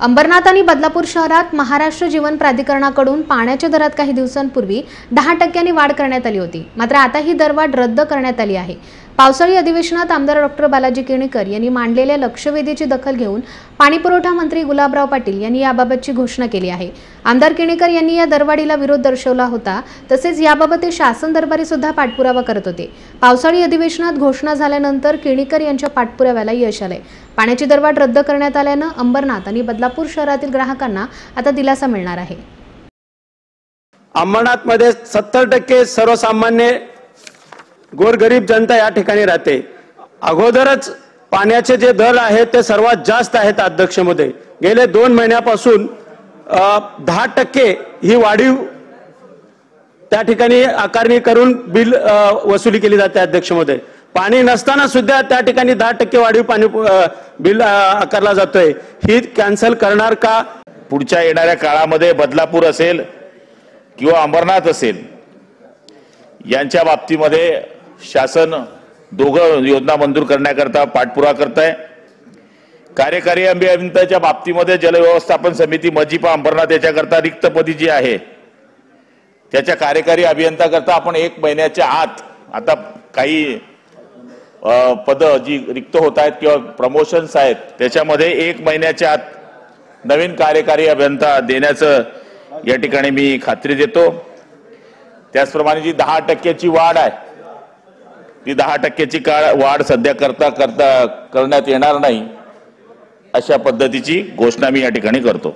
अंबरनाथ आणि बदलापूर शहरात महाराष्ट्र जीवन प्राधिकरणाकडून पाण्याच्या दरात काही दिवसांपूर्वी दहा टक्क्यांनी वाढ करण्यात आली होती. मात्र आता ही दरवाढ रद्द करण्यात आली आहे. पावसाळी अधिवेशनात आमदार डॉक्टर बालाजी केणेकर यांनी मांडलेल्या लक्षवेधीची दखल घेऊन पाणीपुरवठा मंत्री गुलाबराव पाटील यांनी याबाबतची घोषणा केली आहे. आमदार केणेकर यांनी या दरवाढीला विरोध दर्शवला होता तसेच याबाबत ते शासन दरबारी सुद्धा पाठपुरावा करत होते. पावसाळी अधिवेशनात घोषणा झाल्यानंतर केणेकर यांच्या पाठपुराव्याला यश आलंय पाण्याची दरवाढ रद्द करण्यात आल्यानं अंबरनाथ आणि बदलापूर शहरातील ग्राहकांना आता दिलासा मिळणार आहे. अंबरनाथमध्ये सत्तर टक्के सर्वसामान्य गोरगरीब जनता या ठिकाणी राहते. अगोदरच पाण्याचे जे दर आहेत ते सर्वात जास्त आहेत अध्यक्षमध्ये. गेले दोन महिन्यापासून दहा टक्के ही वाढीव त्या ठिकाणी आकारणी करून बिल वसुली केली जाते अध्यक्षमध्ये. पाणी नसताना सुद्धा त्या ठिकाणी दहा टक्के वाढीव पाणी बिल आकारला जातोय. ही कॅन्सल करणार का? पुढच्या येणाऱ्या काळामध्ये बदलापूर असेल किंवा अंबरनाथ असेल यांच्या बाबतीमध्ये शासन दोघं योजना मंजूर करण्याकरता पाठपुरा करत आहे कार्यकारी अभियंत्याच्या बाबतीमध्ये जलव्यवस्थापन समिती मजिपा अंबरनाथ याच्याकरता रिक्त पदी जी आहे त्याच्या कार्यकारी अभियंताकरता आपण एक महिन्याच्या आत आता काही पद जी रिक्त होत आहेत किंवा प्रमोशन्स आहेत त्याच्यामध्ये एक महिन्याच्या आत नवीन कार्यकारी अभियंता देण्याचं या ठिकाणी मी खात्री देतो. त्याचप्रमाणे जी दहा टक्क्याची वाढ आहे ती दहा टक्क्याची काळ वाढ सध्या करता करता करण्यात येणार नाही अशा पद्धतीची घोषणा मी या ठिकाणी करतो.